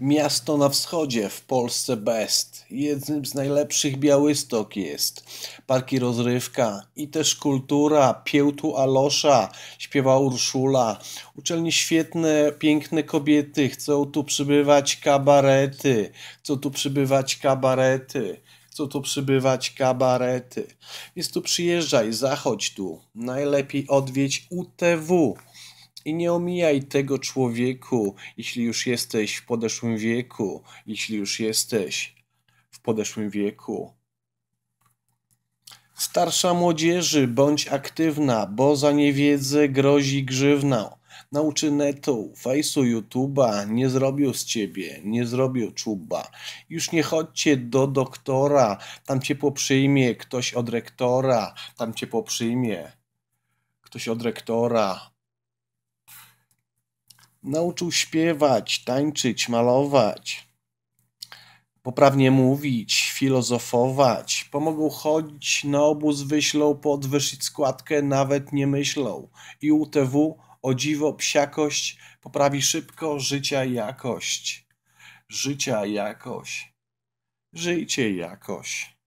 Miasto na wschodzie, w Polsce best. Jednym z najlepszych Białystok jest. Parki rozrywka i też kultura. Piełtu Alosza, śpiewa Urszula. Uczelnie świetne, piękne kobiety. Chcą tu przybywać kabarety. Chcą tu przybywać kabarety. Chcą tu przybywać kabarety. Więc tu przyjeżdżaj, zachodź tu. Najlepiej odwiedź UTW. I nie omijaj tego człowieku, jeśli już jesteś w podeszłym wieku, jeśli już jesteś w podeszłym wieku. Starsza młodzieży, bądź aktywna, bo za niewiedzę grozi grzywna. Nauczy netu, fejsu, youtuba, nie zrobił z ciebie, nie zrobił czuba. Już nie chodźcie do doktora, tam cię poprzyjmie ktoś od rektora, tam cię poprzyjmie ktoś od rektora. Nauczył śpiewać, tańczyć, malować, poprawnie mówić, filozofować. Pomogą chodzić na obóz, wyślą, podwyższyć składkę, nawet nie myślą. I UTW, o dziwo, psiakość, poprawi szybko życia jakość. Życia jakość. Żyjcie jakoś.